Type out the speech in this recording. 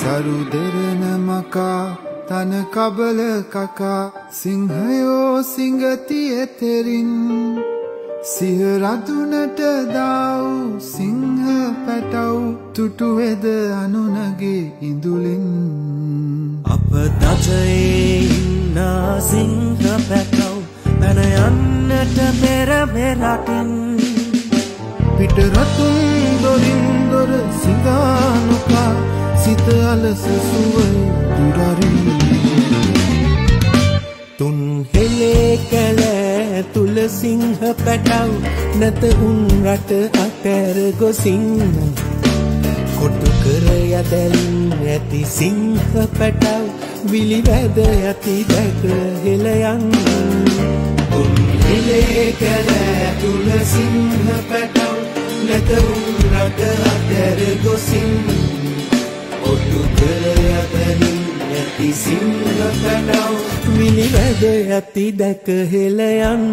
සරු දෙරන මකා තන කබල කකා සිංහයෝ සිංගති එතෙරින් සිහරදුනට දාව් සිංහ පැටව් තුටුවෙද අනුනගේ ඉඳුලින්? අප දජයේ ඉන්නා සිංහ පැටව් පැන යන්නට පෙර මෙරටින් පිටරතුන් දොරින් දොර සිඟානුකා සිත අලස සුවයි දුරරින්. තුන් හෙලේ කැලෑ තුල සිංහ පැටව් නැත උන් රට අතැර ගොසිංහ කොටු කර යදැලින් ඇති සිංහ පැටව් විලි වැද යති දැක හෙළයන් උන් හෙලේ කැලෑ තුල සිංහ පැටව් නැත උන් රට අතැර ගොසින්. ඔටු කර යදැලින් ඇති සිංහ පැටව් විලි වැද යති දැක හෙළයන්